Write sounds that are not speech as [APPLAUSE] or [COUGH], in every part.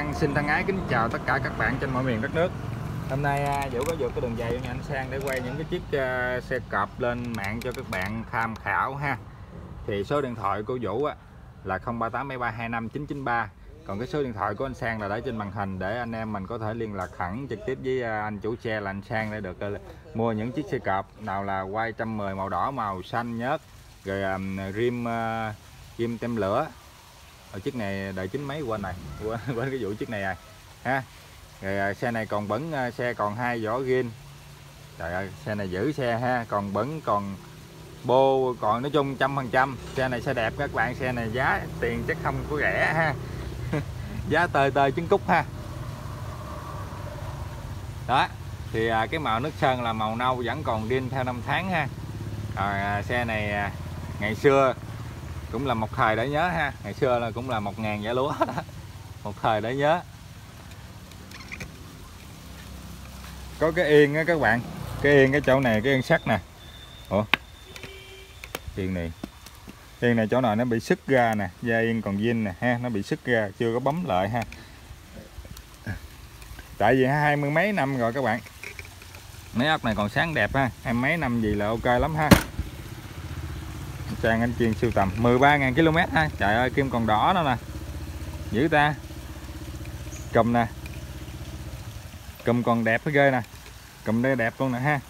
Sang. Xin thân ái kính chào tất cả các bạn trên mọi miền đất nước. Hôm nay à, Vũ có vượt cái đường dây nhà anh Sang để quay những cái chiếc à, xe cọp lên mạng cho các bạn tham khảo ha. Thì số điện thoại của Vũ là 0387325993 Còn cái số điện thoại của anh Sang là để trên màn hình để anh em mình có thể liên lạc thẳng trực tiếp với à, anh chủ xe là anh Sang để được mua những chiếc xe cọp. Nào là quay 110 màu đỏ, màu xanh nhớt Rồi rim, rim tem lửa ở chiếc này đời chín mấy quên này [LAUGHS] quên, quên cái vụ chiếc này rồi. Ha. Rồi à, xe này còn bẩn à, xe còn hai vỏ gin trời ơi xe này giữ xe ha còn bẩn còn bô còn nói chung trăm phần trăm. Xe này xe đẹp các bạn xe này giá tiền chắc không có rẻ ha. [LAUGHS] Giá tơi tơi trứng cút ha. Đó thì à, cái màu nước sơn là màu nâu vẫn còn đin theo năm tháng ha. Rồi à, xe này à, ngày xưa cũng là một thời để nhớ ha. Ngày xưa là cũng là một ngàn giá lúa. Đó [LAUGHS] một thời để nhớ. Có cái yên á các bạn. Cái yên cái chỗ này, cái yên sắt nè. Ủa? Yên này. Yên này chỗ này nó bị sức ra nè. Da yên còn zin nè ha. Nó bị sức ra chưa có bấm lại ha. Tại vì hai mươi mấy năm rồi các bạn. Mấy ốc này còn sáng đẹp ha. Hai mấy năm gì là ok lắm ha. Trang anh chuyên siêu tầm. 13.000 km ha. Trời ơi, kim còn đỏ nữa nè. Dữ ta. Cầm nè. Cầm còn đẹp cái ghê nè. Cầm đây đẹp luôn nè ha.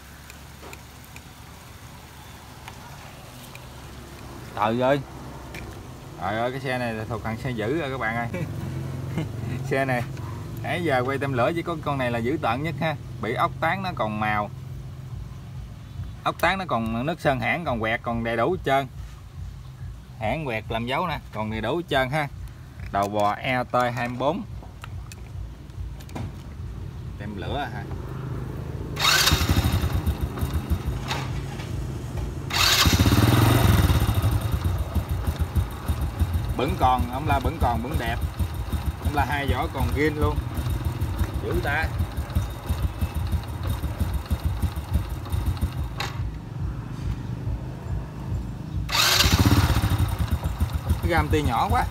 Trời ơi. Trời ơi, cái xe này thuộc hàng xe dữ rồi các bạn ơi. [LAUGHS] Xe này, nãy giờ quay tem lửa chỉ có con này là dữ tận nhất ha. Bị ốc tán nó còn màu. Ốc tán nó còn nước sơn hãng còn quẹt còn đầy đủ hết trơn hãng quẹt làm dấu nè. Còn đầy đủ trơn ha. Đầu bò ET 24 tem lửa ha. Vẫn còn, ông la vẫn còn vẫn đẹp. Ông la hai vỏ còn ghim luôn. Dữ ta. Gam tia nhỏ quá.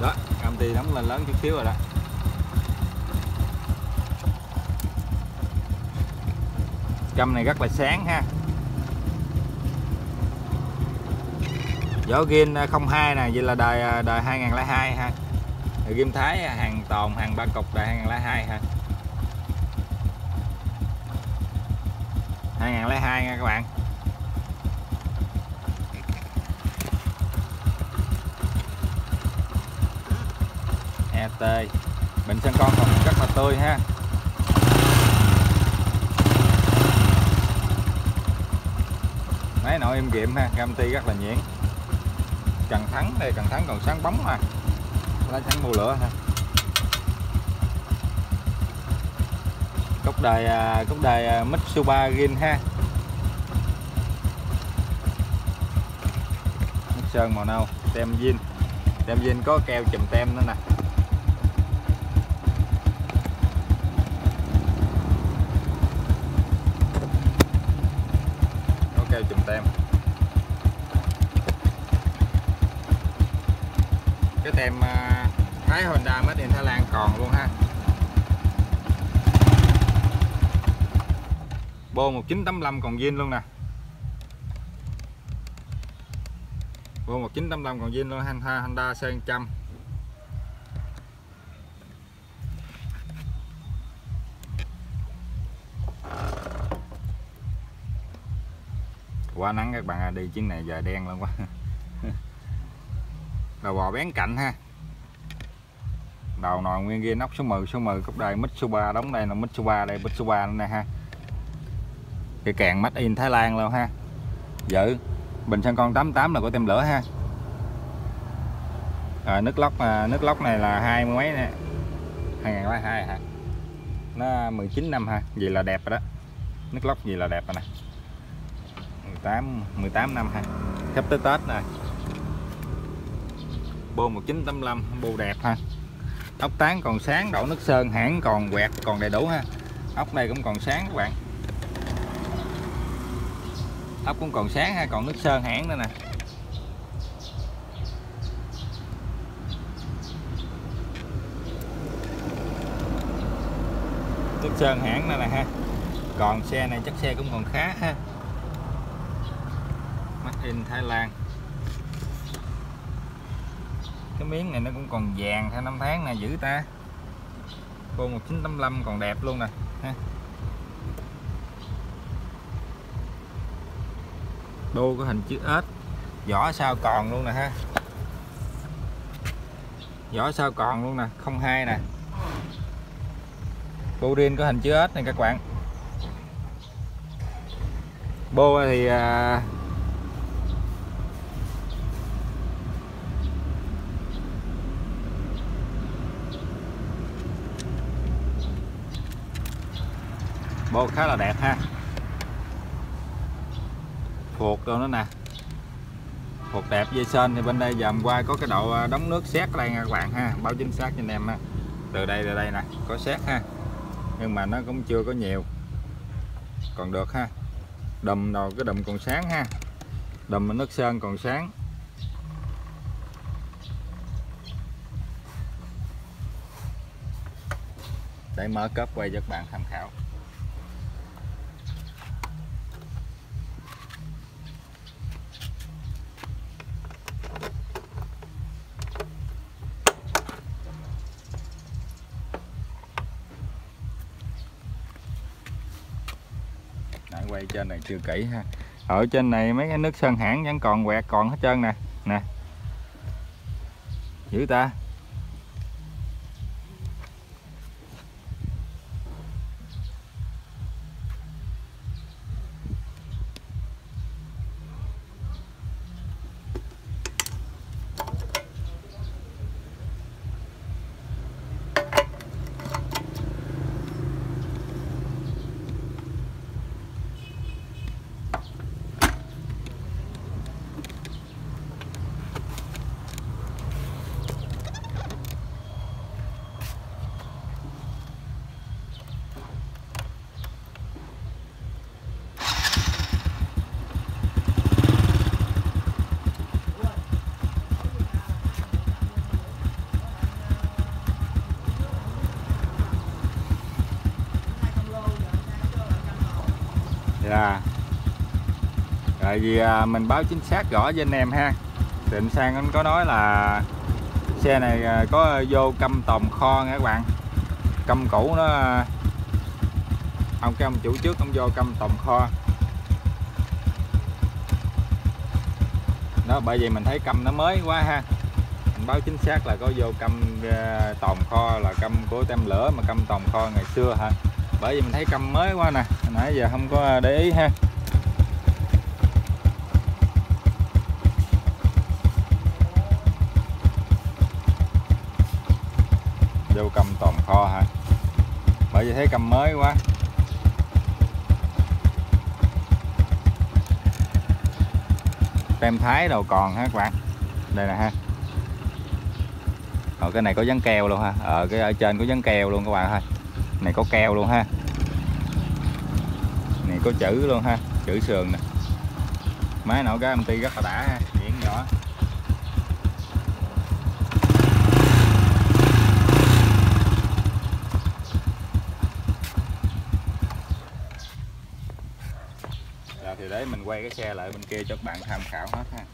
Đó, gam tia đóng lên lớn chút xíu rồi đó. Cam này rất là sáng ha. Vỏ gin à, 02 nè, vậy là đời à, đời 2002 ha. Ghim Thái à, hàng tồn, hàng ba cục, đời 2002 ha. 2002 nha các bạn. ET Bình xăng con còn rất là tươi ha. Máy nội em kiệm ha Cam ti rất là nhuyễn. Cần thắng đây, cần thắng còn sáng bóng mà. Lá trắng mù lửa ha. Cốc đời à, cốc đời à, Mitsuba Mitsubishi ha. Nước sơn màu nâu tem zin. Tem zin có keo chùm tem nữa nè. Có keo chùm tem. Cái tem à, Thái Honda Made in Thái Lan còn luôn ha. Bô 1985 còn zin luôn nè. Bô 1985 còn zin luôn Honda, Honda C100 Quá nắng các bạn à, đi chiếc này giờ đen luôn quá. [LAUGHS] Đầu bò bén cạnh ha. Đầu nồi nguyên ghi nóc số 10 số 10 cốc đây mít số 3 đóng đây là mít số 3 đây mít số 3 đây ha cái càng made in Thái Lan luôn ha. Giữ. Bình xăng con 88 là của tem lửa ha. À, nước lóc à, nước lóc này là hai mươi mấy nè. 2002 hả? Nó 19 năm ha gì là đẹp rồi đó. Nước lóc gì là đẹp rồi nè. 18 18 năm ha. Sắp tới Tết nè. Bô 1985 bô đẹp ha. Ốc tán còn sáng đổ nước sơn hãng còn quẹt còn đầy đủ ha. Ốc này cũng còn sáng các bạn ốc cũng còn sáng ha, còn nước sơn hãng nữa nè. Nước sơn hãng nữa nè ha. Còn xe này chắc xe cũng còn khá ha. Made in Thái Lan cái miếng này nó cũng còn vàng theo năm tháng nè, giữ ta. Cô 1985 còn đẹp luôn nè ha đô có hình chữ ếch vỏ sao còn luôn nè ha. Vỏ sao còn luôn nè không hai nè. Bô riêng có hình chữ ếch này các bạn. Bô thì à, bô khá là đẹp ha phuộc đâu nữa nè. Phuộc đẹp dây sên thì bên đây dòm qua có cái độ à, đóng nước xét ở đây nha các bạn ha. Báo chính xác cho anh em ha. Từ đây từ đây nè, có xét ha. Nhưng mà nó cũng chưa có nhiều. Còn được ha. Đùm đầu cái đùm còn sáng ha. Đùm nước sơn còn sáng. Để mở cấp quay cho các bạn tham khảo. Quay trên này chưa kỹ ha. Ở trên này mấy cái nước sơn hãng vẫn còn quẹt còn hết trơn nè. Nè. Dữ ta dạ tại vì à, mình báo chính xác rõ với anh em ha. Trịnh Sang anh có nói là xe này à, có vô câm tồn kho nha các bạn. Câm cũ nó à, ông cái ông chủ trước ông vô câm tồn kho. Đó, bởi vì mình thấy câm nó mới quá ha. Mình báo chính xác là có vô câm tồn kho, là câm của tem lửa mà câm tồn kho ngày xưa hả? Bởi vì mình thấy câm mới quá nè. Nãy giờ không có để ý ha vô cầm tồn kho hả bởi vì thấy cầm mới quá. Tem thái đâu còn ha các bạn? Đây nè ha. Ở cái này có dán keo luôn ha. Ở cái ở trên có dán keo luôn các bạn ha này có keo luôn ha. Này có chữ luôn ha. Chữ sườn nè. Máy nổ cái công ty rất là đã ha. Điện nhỏ Rồi thì để mình quay cái xe lại bên kia cho các bạn tham khảo hết ha.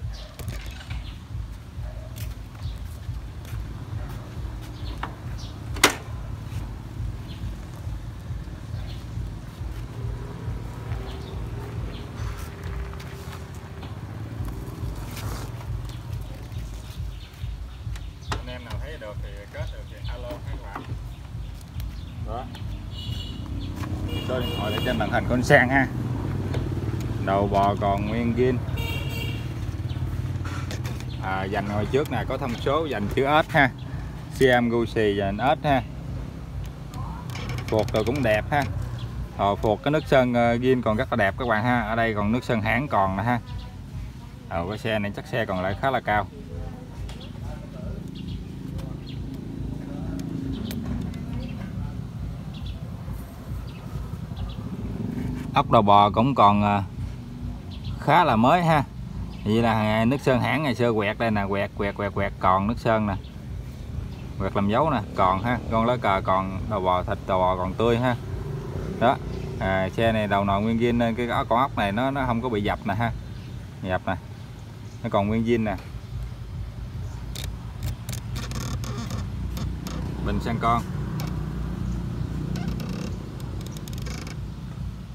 Anh em nào thấy được thì kết được thì alo các bạn đó. Số điện thoại để trên màn hình con sang ha đầu bò còn nguyên zin à, dành hồi trước này có thông số dành chữ ếch ha. Siam Gucci dành ếch ha. Phuộc rồi cũng đẹp ha. Ờ, phuộc cái nước sơn ờ, uh, zin còn rất là đẹp các bạn ha. Ở đây còn nước sơn hãng còn nè ha. Ờ, cái xe này chắc xe còn lại khá là cao. Ốc đầu bò cũng còn ờ, khá là mới ha. Vậy là nước sơn hãng ngày xưa quẹt đây nè quẹt quẹt quẹt quẹt còn nước sơn nè. Quẹt làm dấu nè còn ha con lá cờ còn đầu bò thịt đầu bò còn tươi ha. Đó à, xe này đầu nồi nguyên zin nên cái con ốc này nó nó không có bị dập nè ha. Dập nè nó còn nguyên zin nè. Bình xăng con.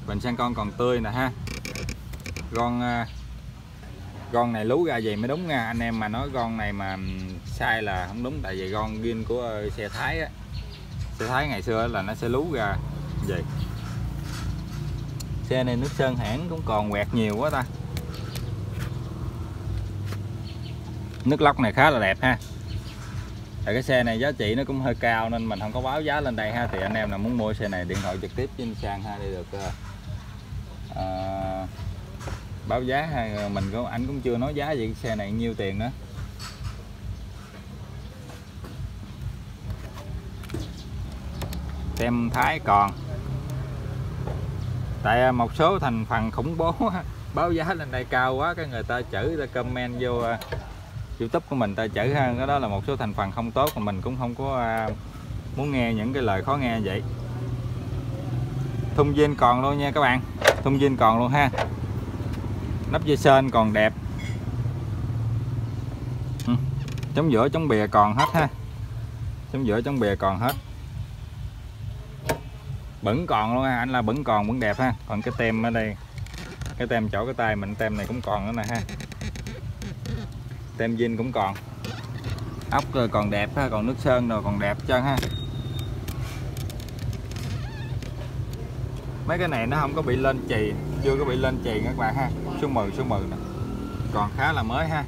Bình xăng con còn tươi nè ha gon gon à, này lú ra vậy mới đúng nha. Anh em mà nói gon này mà sai là không đúng. Tại vì gon gin của ờ, xe Thái á. Xe Thái ngày xưa là nó sẽ lú ra vậy. Xe này nước sơn hãng cũng còn quẹt nhiều quá ta. Nước lóc này khá là đẹp ha. Tại cái xe này giá trị nó cũng hơi cao nên mình không có báo giá lên đây ha. Thì anh em nào muốn mua xe này điện thoại trực tiếp trên sang ha để được uh, báo giá hay mình có, anh cũng chưa nói giá gì, xe này nhiêu tiền nữa tem thái còn. Tại à, một số thành phần khủng bố báo giá lên đây cao quá, cái người ta chữ ta comment vô à, youtube của mình ta chữ ha cái đó là một số thành phần không tốt, mà mình cũng không có à, muốn nghe những cái lời khó nghe vậy. Thung viên còn luôn nha các bạn. Thung viên còn luôn ha nắp dây sên còn đẹp. Ừ. chống giữa chống bìa còn hết ha. Chống giữa chống bìa còn hết. Bẩn còn luôn ha, anh là bẩn còn vẫn đẹp ha. Còn cái tem ở đây. Cái tem chỗ cái tay mình, tem này cũng còn nữa nè ha. Tem zin cũng còn. Ốc còn đẹp ha, còn nước sơn rồi còn đẹp chân ha. Mấy cái này nó không có bị lên chì chưa có bị lên chèn các bạn ha. Số 10 số 10 nè. Còn khá là mới ha.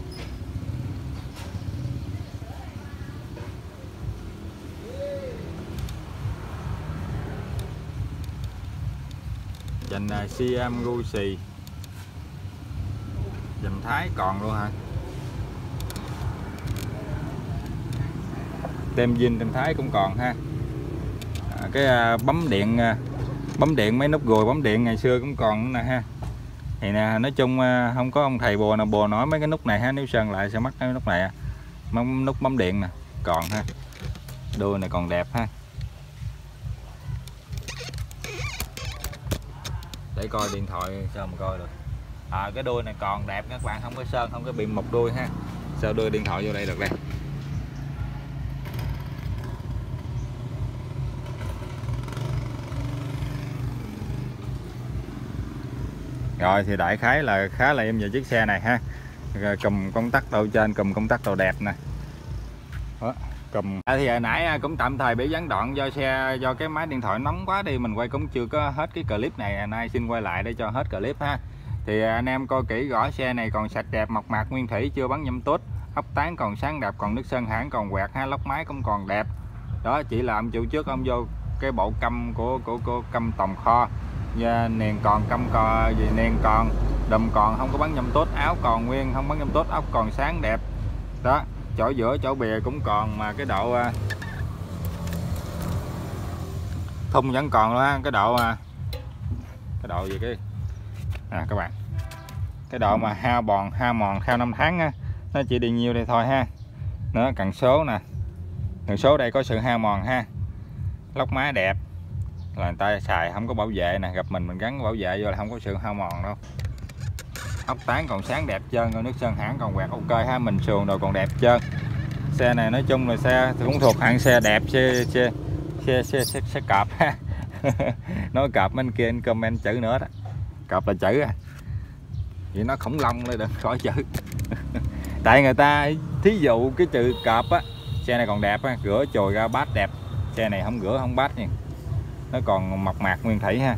Dành uh, Siam Gucci dành Thái còn luôn hả? Tem zin tem Thái cũng còn ha. À, cái à, bấm điện à, bấm điện mấy nút gùi bấm điện ngày xưa cũng còn nè ha. Thì nè nói chung ờ, không có ông thầy bồ nào bồ nói mấy cái nút này ha nếu sơn lại sẽ mất cái nút này à. bấm nút bấm điện nè còn ha. Đuôi này còn đẹp ha. Để coi điện thoại sao mà coi được à, cái đuôi này còn đẹp các bạn không có sơn không có bị mọc đuôi ha. Sao đưa điện thoại vô đây được đây? Rồi thì đại khái là khá là em về chiếc xe này ha. Cầm công tắc đầu trên cầm công tắc đầu đẹp nè. Đó, cầm. À, thì hồi nãy à, cũng tạm thời bị gián đoạn do xe do cái máy điện thoại nóng quá đi. Mình quay cũng chưa có hết cái clip này. Nay xin quay lại để cho hết clip ha. Thì à, anh em coi kỹ rõ xe này còn sạch đẹp mộc mạc nguyên thủy chưa bắn nhâm tốt ốc tán còn sáng đẹp còn nước sơn hãng còn quẹt ha. Lóc máy cũng còn đẹp. Đó chỉ là ông chủ trước ông vô cái bộ câm của của, của câm tòng kho và nền còn căm cò gì nền còn đầm còn không có bắn nhâm tốt áo còn nguyên không bắn nhâm tốt ốc còn sáng đẹp. Đó chỗ giữa chỗ bìa cũng còn mà cái độ à, thun vẫn còn luôn cái độ à, cái độ gì cái à các bạn. Cái độ mà hao bòn hao mòn theo năm tháng á nó chỉ đi nhiêu đây thôi ha. Nó cần số nè. Cần số đây có sự hao mòn ha. Lóc má đẹp là người ta xài không có bảo vệ nè. Gặp mình mình gắn bảo vệ vô là không có sự hao mòn đâu. Ốc tán còn sáng đẹp trơn nước sơn hãng còn quẹt ok ha mình sườn rồi còn đẹp trơn. Xe này nói chung là xe cũng thuộc hạng xe đẹp xe xe xe xe, xe, xe cọp ha. [LAUGHS] Nói cọp bên kia anh comment chữ nữa đó. Cọp là chữ à. Vậy nó khổng long lên đừng khỏi chữ. [LAUGHS] Tại người ta thí dụ cái chữ cọp á xe này còn đẹp á rửa chồi ra bát đẹp. Xe này không rửa không bát nha nó còn mọc mạc nguyên thủy ha.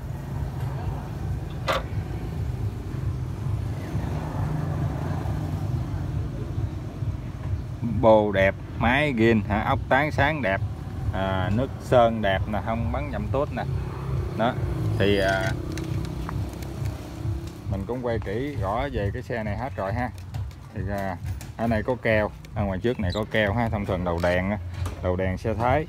Bồ đẹp máy ghiên hả? Ốc tán sáng đẹp. À, nước sơn đẹp nè không bắn nhầm tốt nè. Đó thì à, mình cũng quay kỹ rõ về cái xe này hết rồi ha. Thì à, ở này có keo ở ngoài trước này có keo ha thông thường đầu đèn đầu đèn xe thái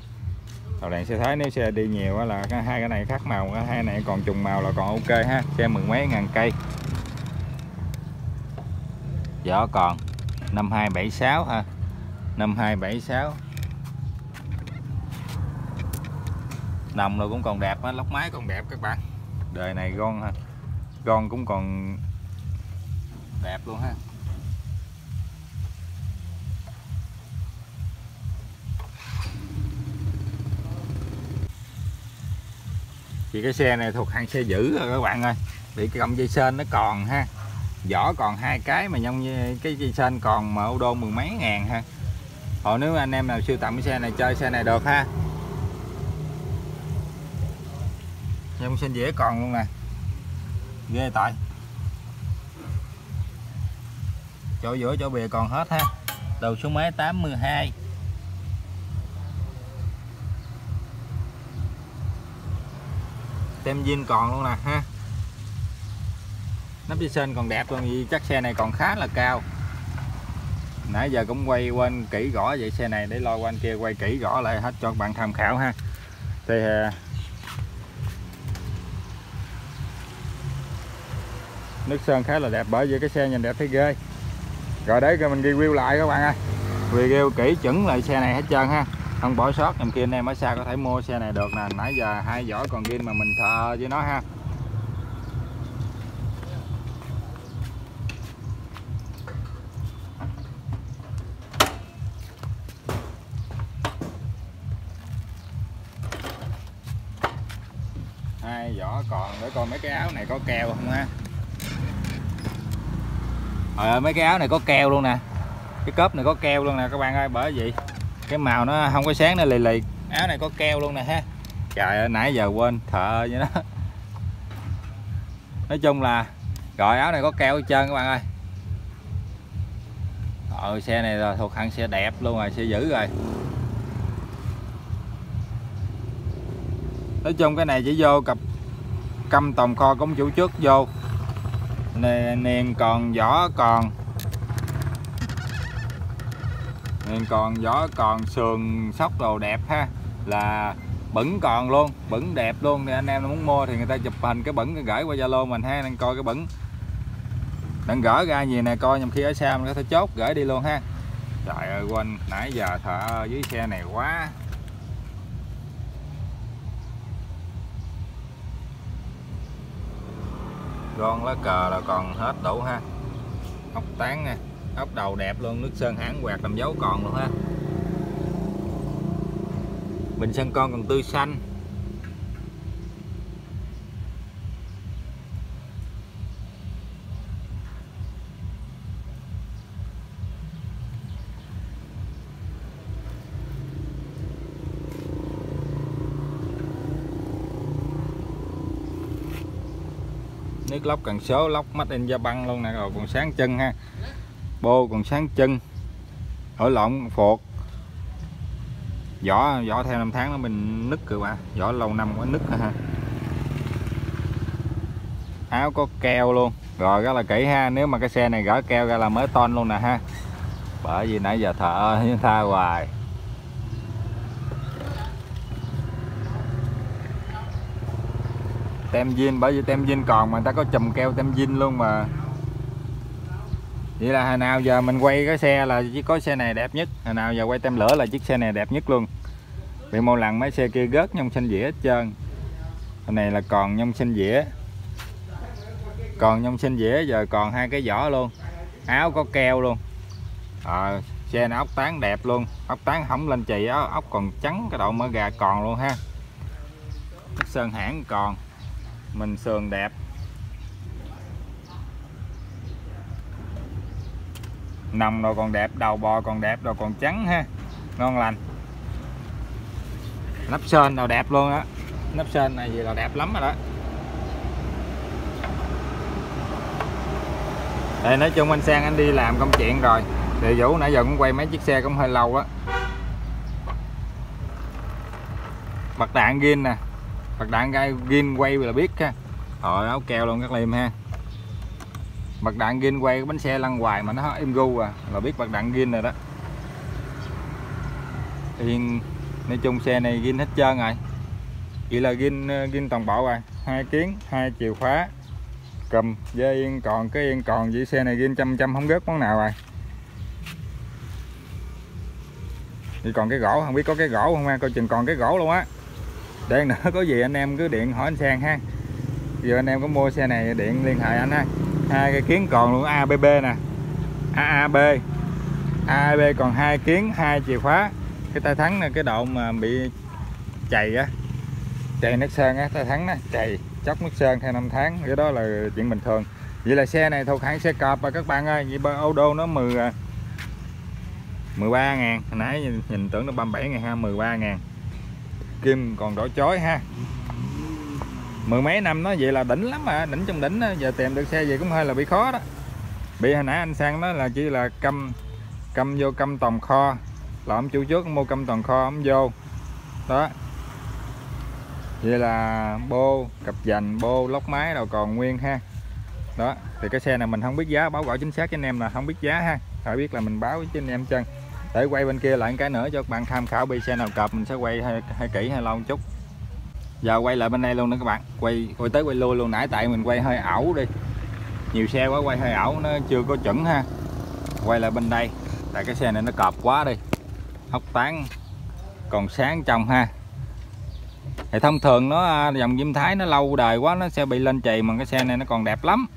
đầu đèn xe thái, nếu xe đi nhiều là hai cái này khác màu hai này còn trùng màu là còn ok ha. Xe mười mấy ngàn cây. Vỏ còn 5276 ha. 5276 nằm rồi cũng còn đẹp á, lóc máy còn đẹp các bạn. Đời này gon ha. Gon cũng còn đẹp luôn ha. Thì cái xe này thuộc hạng xe giữ rồi các bạn ơi. Bị cái cọng dây sên nó còn ha. Vỏ còn hai cái mà nhông cái dây sên còn mà ô đô mười mấy ngàn ha. Hồi nếu anh em nào siêu tầm cái xe này, chơi xe này được ha. Nhông xin dễ còn luôn nè. Ghê tại. Chỗ giữa, chỗ bìa còn hết ha. Đầu số máy 82 Tem zin còn luôn nè, ha. Nắp dây sên còn đẹp luôn, vì chắc xe này còn khá là cao. Nãy giờ cũng quay quên kỹ gõ vậy, xe này để lo quanh kia quay kỹ gõ lại hết cho các bạn tham khảo, ha. Thì à, nước sơn khá là đẹp bởi vì cái xe nhìn đẹp thấy ghê. Rồi đấy mình review lại các bạn ơi. Review kỹ chuẩn lại xe này hết trơn, ha không bỏ sót, em kia anh em ở xa có thể mua xe này được nè. Nãy giờ hai giỏ còn kia mà mình thờ với nó ha. Hai vỏ còn để coi mấy cái áo này có keo không ha. Ờ mấy cái áo này có keo luôn nè. Cái cốp này có keo luôn nè các bạn ơi, bởi vì cái màu nó không có sáng nó lì lì. Áo này có keo luôn nè ha. Trời ơi, nãy giờ quên, thợ vậy đó. Nói chung là gọi áo này có keo hết trơn các bạn ơi. Ờ xe này là thuộc hạng xe đẹp luôn rồi, xe dữ rồi. Nói chung cái này chỉ vô cặp căm tòng kho cống chủ trước vô. Nền còn, vỏ còn nên còn gió còn sườn sóc đồ đẹp ha. Là bẩn còn luôn, bẩn đẹp luôn. Thì anh em muốn mua thì người ta chụp hình cái bẩn gửi qua zalo mình ha. Nên coi cái bẩn. Đang gỡ ra gì nè, coi nhầm khi ở xa mình có thể chốt, gửi đi luôn ha. Trời ơi, quên, nãy giờ thợ dưới xe này quá. Con lá cờ là còn hết đủ ha. Ốc tán nè ốc đầu đẹp luôn, nước sơn hãng quạt làm dấu còn luôn ha. Bình sơn con còn tươi xanh. Nước lóc cần số, lóc mắt in da băng luôn nè, rồi còn sáng chân ha bô còn sáng chân, ở lộn, phột. Vỏ vỏ theo năm tháng nó mình nứt rồi bạn vỏ lâu năm quá nứt ha áo có keo luôn. Rồi rất là kỹ ha, nếu mà cái xe này gỡ keo ra là mới ton luôn nè ha. Bởi vì nãy giờ thợ [LAUGHS] tha hoài. Tem zin bởi vì tem zin còn mà người ta có chùm keo tem zin luôn mà vậy là hồi nào giờ mình quay cái xe là chỉ có xe này đẹp nhất. Hồi nào giờ quay tem lửa là chiếc xe này đẹp nhất luôn. Bị một lần mấy xe kia gớt nhông xanh dĩa hết trơn. Hôm này là còn nhông xanh dĩa. Còn nhông xanh dĩa giờ còn hai cái vỏ luôn. Áo có keo luôn. À, xe này ốc tán đẹp luôn. Ốc tán không lên chì á ốc còn trắng cái độ mỡ gà còn luôn ha. Sơn hãng còn. Mình sườn đẹp. Nằm rồi, còn đẹp đầu bò, còn đẹp rồi, còn trắng ha. Ngon lành. Nắp sơn nào đẹp luôn á. Nắp sơn này gì là đẹp lắm rồi đó. Đây nói chung anh sang anh đi làm công chuyện rồi. Thì vũ nãy giờ cũng quay mấy chiếc xe cũng hơi lâu á. Bật đạn gin nè. Bật đạn gai gin quay là biết ha. Rồi, áo keo luôn các liêm ha bật đạn gin quay cái bánh xe lăn hoài mà nó im gu à là biết bật đạn gin rồi đó. Yên nói chung xe này gin hết trơn rồi. Vậy là gin ờ, gin toàn bộ rồi, hai kiến, hai chìa khóa, cầm dây yên còn, cái yên còn. Chỉ xe này gin trăm trăm không rớt món nào rồi. Thì còn cái gỗ, không biết có cái gỗ không ha? Coi chừng còn cái gỗ luôn á. Để nữa có gì anh em cứ điện hỏi anh sang ha. Giờ anh em có mua xe này điện liên hệ anh ha hai cái kiến còn luôn ABB nè. AAB AAB còn hai kiến hai chìa khóa. Cái tay thắng là cái độ mà bị chày á. Chày nước sơn á tay thắng á chày chóc nước sơn theo năm tháng. Cái đó là chuyện bình thường. Vậy là xe này thuộc hãng xe cọp và các bạn ơi. Vậy ô đô nó 10 13 à, ngàn. Hồi nãy nhìn, nhìn tưởng nó 37 ngàn ha 13 ngàn. Kim còn đỏ chói ha mười mấy năm nó vậy là đỉnh lắm mà đỉnh trong đỉnh đó. giờ tìm được xe vậy cũng hơi là bị khó đó. Bị hồi nãy anh sang nó là chỉ là câm câm vô câm tòng kho là ông chủ trước mua câm toàn kho ông vô. Đó. Vậy là bô cặp dành bô lóc máy đâu còn nguyên ha. Đó thì cái xe này mình không biết giá báo gọi chính xác cho anh em là không biết giá ha. Phải biết là mình báo với anh em chân để quay bên kia lại cái nữa cho các bạn tham khảo bị xe nào cập mình sẽ quay hơi, hơi kỹ hay lâu một chút giờ quay lại bên đây luôn nữa các bạn. Quay quay tới quay lui luôn. Nãy tại mình quay hơi ẩu đi. Nhiều xe quá quay hơi ẩu nó chưa có chuẩn ha. Quay lại bên đây. Tại cái xe này nó cọp quá đi. Hốc tán còn sáng trong ha. Thì thông thường nó à, dòng diêm thái nó lâu đời quá nó sẽ bị lên chì mà cái xe này nó còn đẹp lắm.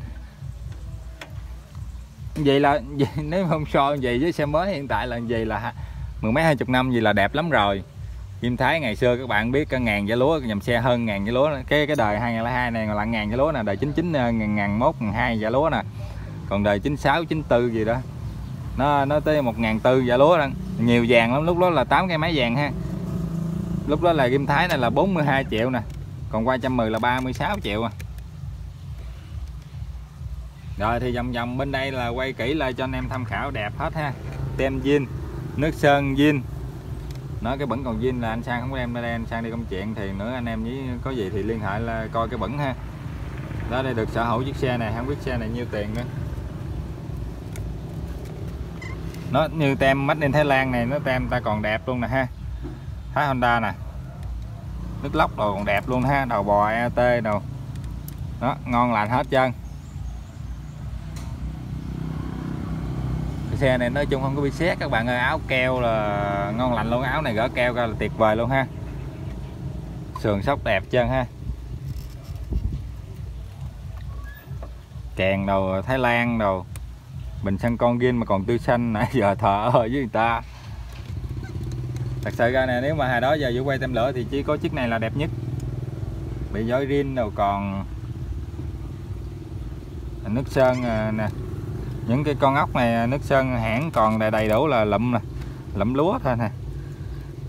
Vậy là [LAUGHS] vậy, nếu không so vậy với xe mới hiện tại là gì là mười mấy hai chục năm gì là đẹp lắm rồi. Kim Thái ngày xưa các bạn biết cả ngàn giá lúa nhầm xe hơn ngàn giá lúa cái cái đời 2002 này là ngàn giá lúa nè, đời 99 ờ, ngàn ngàn mốt, ngàn hai giá lúa nè. Còn đời 96 94 gì đó. Nó nó tới một ngàn tư giá lúa đó. nhiều vàng lắm, lúc đó là 8 cây máy vàng ha. Lúc đó là Kim Thái này là 42 triệu nè, còn qua 110 là 36 triệu à. Rồi thì vòng vòng bên đây là quay kỹ lại cho anh em tham khảo đẹp hết ha. Tem zin nước sơn zin nói cái bẩn còn zin là anh sang không có đem ra đây, anh sang đi công chuyện thì nữa anh em với có gì thì liên hệ là coi cái bẩn ha. Đó đây được sở hữu chiếc xe này, không biết xe này nhiêu tiền nữa. Nó như tem made in Thái Lan này, nó tem ta còn đẹp luôn nè ha. Thái Honda nè. Nước lóc đồ còn đẹp luôn ha, đầu bò ET đồ. Đó, ngon lành hết trơn. Xe này nói chung không có bị xét các bạn ơi, áo keo là ngon lành luôn. Áo này gỡ keo ra là tuyệt vời luôn ha. Sườn sóc đẹp chân ha. Kèn đầu Thái Lan đầu bình xăng con gin mà còn tươi xanh. [LAUGHS] Nãy giờ thở với người ta. Thật sự ra nè, nếu mà hồi đó giờ vũ quay tem lửa thì chỉ có chiếc này là đẹp nhất. Bị giói rin đâu còn. Nước sơn à, nè những cái con ốc này nước sơn hãng còn đầy đủ là lụm nè lụm lúa thôi nè.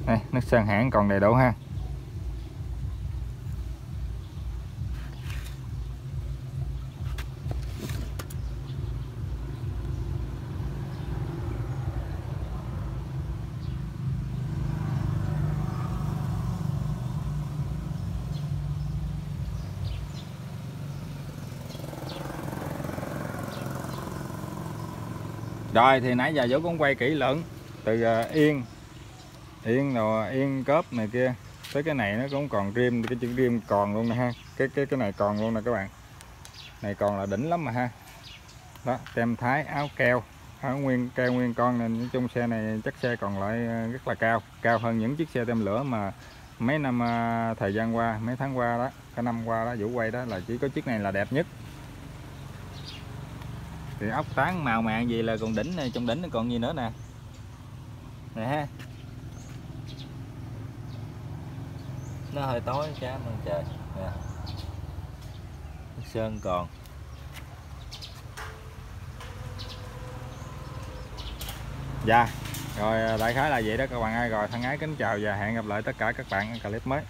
Đây, nước sơn hãng còn đầy đủ ha. Rồi thì nãy giờ Vũ cũng quay kỹ lưỡng. Từ uh, yên. Yên rồi yên cớp này kia. Tới cái này nó cũng còn rim cái chữ rim còn luôn nè ha. Cái cái cái này còn luôn nè các bạn. Này còn là đỉnh lắm mà ha. Đó tem thái áo keo. Áo nguyên keo nguyên con nên nói chung xe này chắc xe còn lại ờ, rất là cao. Cao hơn những chiếc xe tem lửa mà mấy năm uh, thời gian qua mấy tháng qua đó cái năm qua đó vũ quay đó là chỉ có chiếc này là đẹp nhất thì ốc tán màu màng gì là còn đỉnh này trong đỉnh còn gì nữa nè. Nè ha. Nó hơi tối cha mừng trời. Nè. sơn còn. Dạ. Rồi, đại khái là vậy đó các bạn ơi. Rồi, thân ái kính chào và hẹn gặp lại tất cả các bạn ở clip mới.